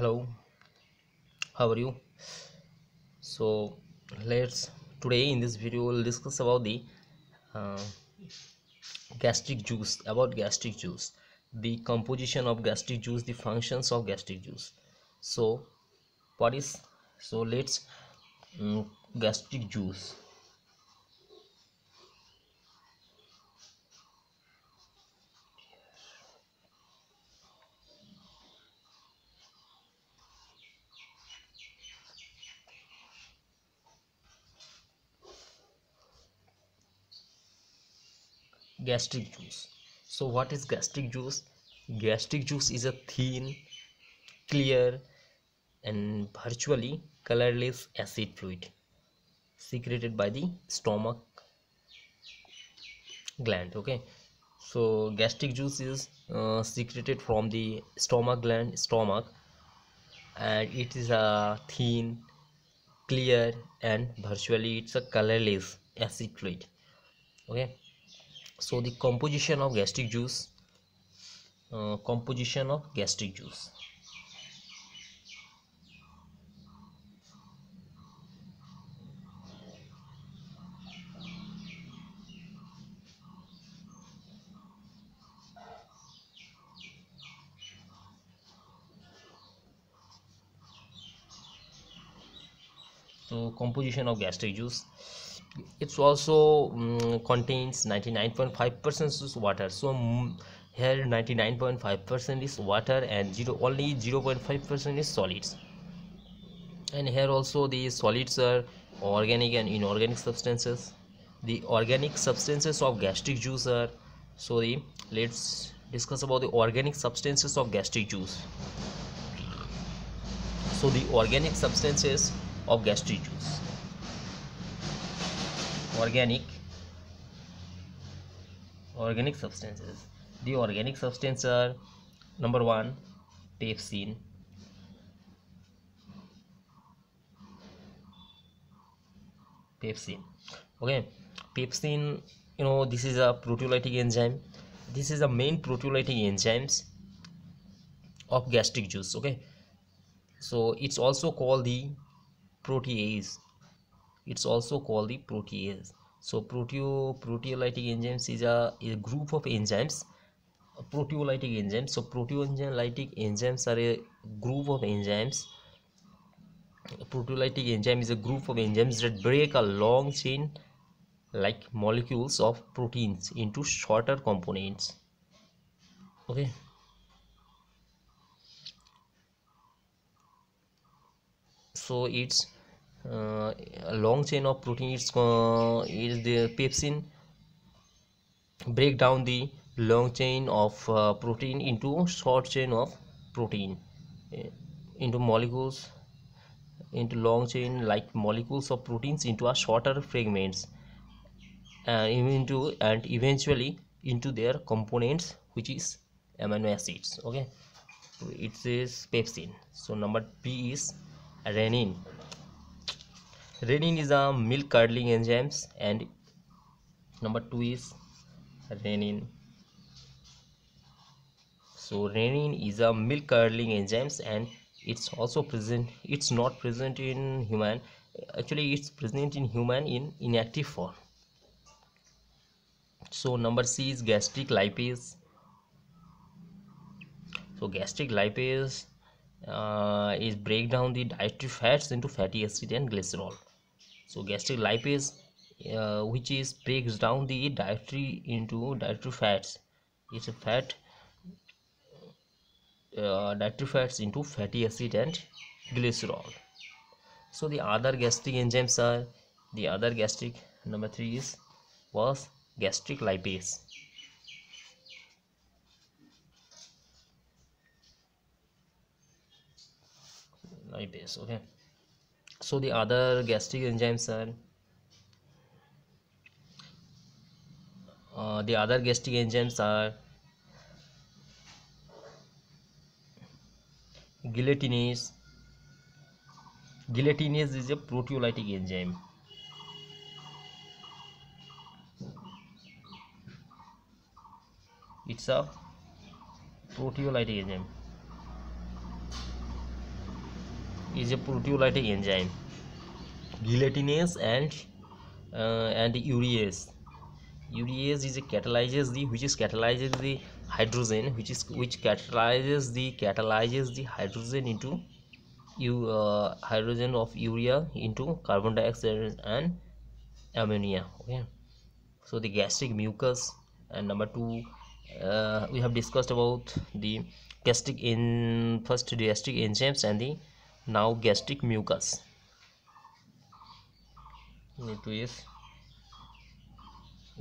hello. How are you? So let's today in this video we'll discuss about the uh, gastric juice about gastric juice. The composition of gastric juice the functions of gastric juice. So what is so let's um, gastric juice gastric juice. So what is gastric juice? Gastric juice is a thin clear and virtually colorless acid fluid secreted by the stomach gland okay? So gastric juice is uh, secreted from the stomach gland stomach and it is a thin clear and virtually it's a colorless acid fluid okay so the composition of gastric juice uh, composition of gastric juice so composition of gastric juice it's also um, contains 99.5 percent is water. So um, here 99.5 percent is water and zero only 0.5 percent is solids. And here also the solids are organic and inorganic substances. The organic substances of gastric juice are so the let's discuss about the organic substances of gastric juice. So the organic substances of gastric juice organic organic substances. The organic substances are number one pepsin pepsin okay. Pepsin you know this is a proteolytic enzyme. This is the main proteolytic enzymes of gastric juice okay? So it's also called the protease it's also called the protease. So proteo proteolytic enzymes is a, a group of enzymes proteolytic enzymes so proteolytic enzymes are a group of enzymes. Proteolytic enzyme is a group of enzymes that break a long chain like molecules of proteins into shorter components. Okay. So it's uh, long chain of protein it's uh, is the pepsin. Break down the long chain of uh, protein into short chain of protein. Uh, into molecules into long chain like molecules of proteins into a shorter fragments and into and eventually into their components which is amino acids okay? It says pepsin. So number b is rennin rennin is a milk curdling enzymes and number two is rennin so rennin is a milk curdling enzymes and it's also present it's not present in human actually it's present in human in inactive form. So number c is gastric lipase. So gastric lipase uh, is break down the dietary fats into fatty acid and glycerol so gastric lipase uh, which is breaks down the dietary into dietary fats. It's a fat uh, dietary fats into fatty acid and glycerol. So the other gastric enzymes are the other gastric number three is was gastric lipase. Lipase okay so the other gastric enzymes are uh, the other gastric enzymes are gelatinase gelatinase is a proteolytic enzyme. It's a proteolytic enzyme is a proteolytic enzyme gelatinase and uh, and urease. Urease is a catalyzes the which is catalyzes the hydrogen which is which catalyzes the catalyzes the hydrogen into you uh, hydrogen of urea into carbon dioxide and ammonia okay? So the gastric mucus and number two uh, we have discussed about the gastric in first gastric enzymes and the now gastric mucus need to use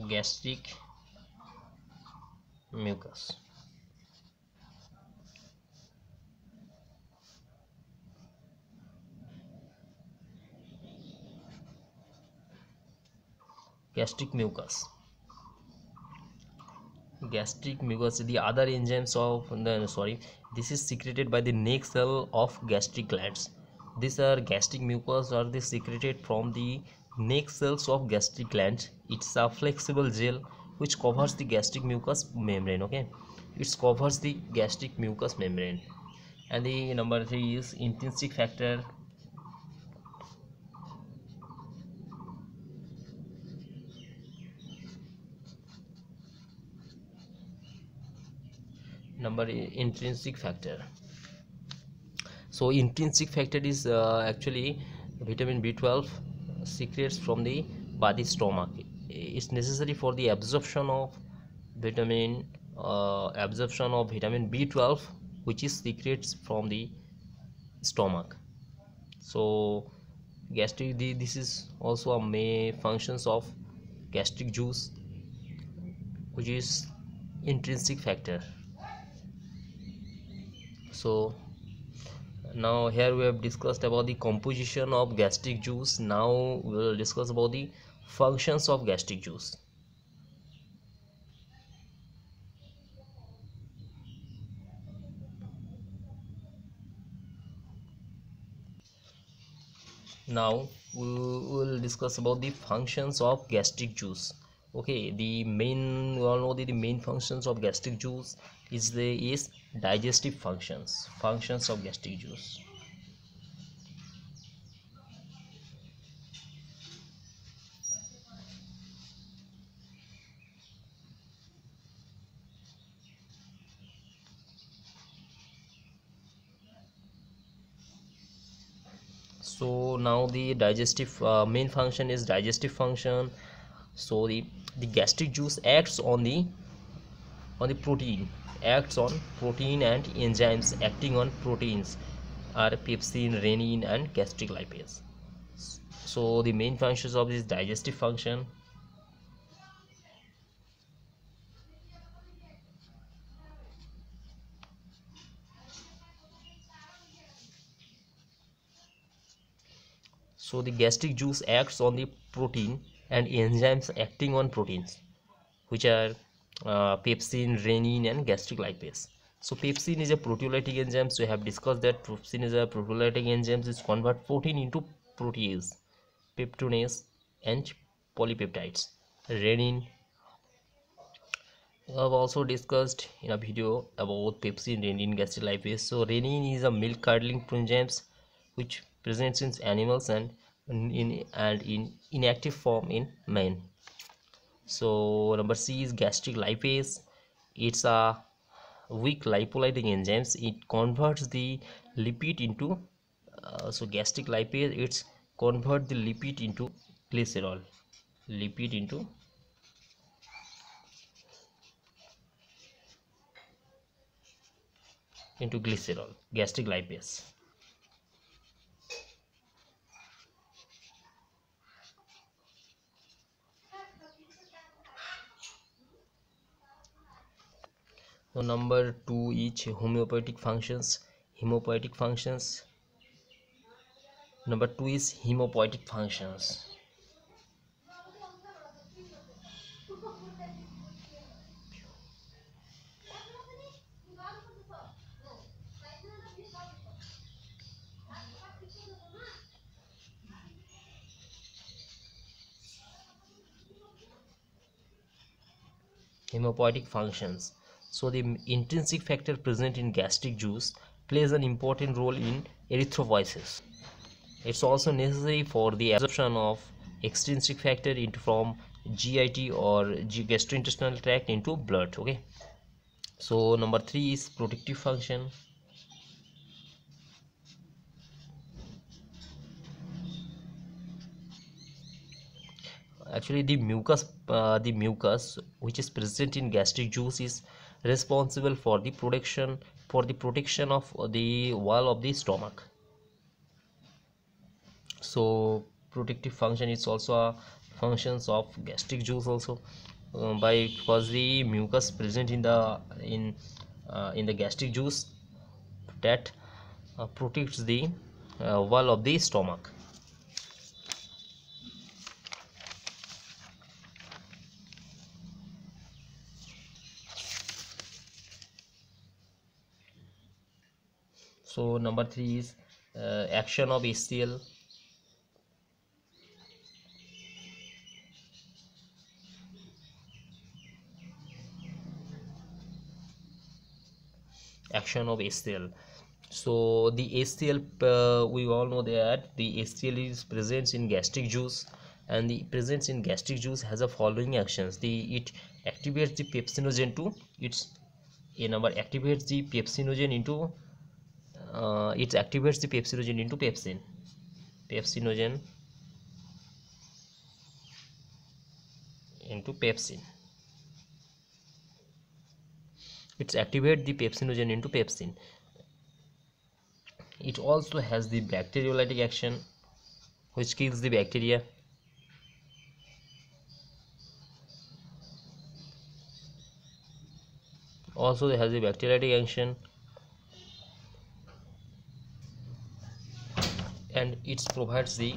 gastric mucus gastric mucus gastric mucus the other enzymes of the sorry this is secreted by the neck cell of gastric glands. These are gastric mucus are the secreted from the neck cells of gastric glands. It's a flexible gel which covers the gastric mucus membrane okay? It covers the gastric mucus membrane. And the number three is intrinsic factor number intrinsic factor. So intrinsic factor is uh, actually vitamin b12 secretes from the body stomach. It's necessary for the absorption of vitamin uh, absorption of vitamin b12 which is secretes from the stomach. So gastric this is also a main functions of gastric juice which is intrinsic factor so now here we have discussed about the composition of gastric juice. Now we will discuss about the functions of gastric juice. Now we will discuss about the functions of gastric juice. Okay the main we all know the, the main functions of gastric juice is the is digestive functions functions of gastric juice. So now the digestive uh, main function is digestive function. So the the gastric juice acts on the on the protein acts on protein and enzymes acting on proteins are pepsin rennin and gastric lipase. So the main functions of this digestive function. So the gastric juice acts on the protein and enzymes acting on proteins which are uh, pepsin, rennin and gastric lipase. So pepsin is a proteolytic enzyme. So we have discussed that pepsin is a proteolytic enzyme which convert protein into protease, peptonase and polypeptides. Rennin we have also discussed in a video about pepsin, rennin, gastric lipase. So rennin is a milk curdling enzymes which presents in animals and in and in inactive form in men so number c is gastric lipase. It's a weak lipolytic enzymes it converts the lipid into uh, so gastric lipase it's convert the lipid into glycerol. Lipid into into glycerol gastric lipase number two each homeopathic functions hemopoietic functions number two is hemopoietic functions hemopoietic functions so the intrinsic factor present in gastric juice plays an important role in erythropoiesis. It's also necessary for the absorption of extrinsic factor into from GIT or gastrointestinal tract into blood. Okay. So number three is protective function. Actually, the mucus, uh, the mucus which is present in gastric juice is responsible for the protection for the protection of the wall of the stomach. So protective function is also a functions of gastric juice also um, by because the mucus present in the in uh, in the gastric juice that uh, protects the uh, wall of the stomach so number three is uh, action of HCl action of HCl so the HCl uh, we all know that the HCl is present in gastric juice and the presence in gastric juice has a following actions. The it activates the pepsinogen to its a number activates the pepsinogen into uh, it activates the pepsinogen into pepsin. Pepsinogen into pepsin. It activates the pepsinogen into pepsin. It also has the bacteriolytic action which kills the bacteria. Also it has the bacteriolytic action and it provides the